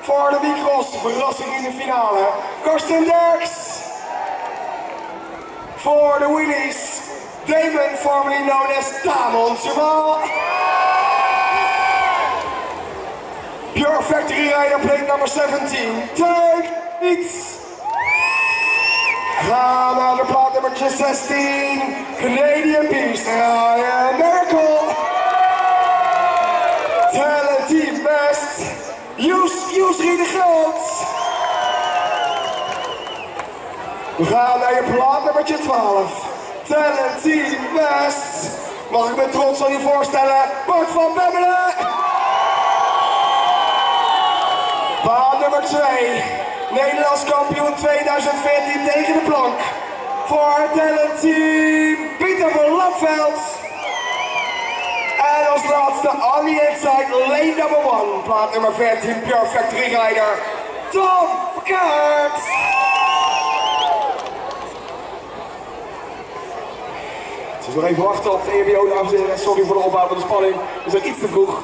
Voor de Wicross, verrassing in de finale. Karsten Derks. Voor de Willies, Damon, formerly known as Tamon Serval. Pure Factory Rider plate number 17, Take Beats. Gaan naar de plaat nummer 16, Canadian Beast, Yusri de Groot. We gaan naar je plaat nummertje 12. Talent Team West. Mag ik met trots aan je voorstellen, Bart van Bemmelen. Baan nummer 2. Nederlands kampioen 2014 tegen de plank. Voor Talent Team Pieter van Lapveld. En als laatste on the inside, lane number 1. Plaat nummer 14, Pure Factory Rider. Tom Verkaert. Dus nog even wachten op de EBO, dames en heren. Sorry voor de opbouw van de spanning. We zijn iets te vroeg.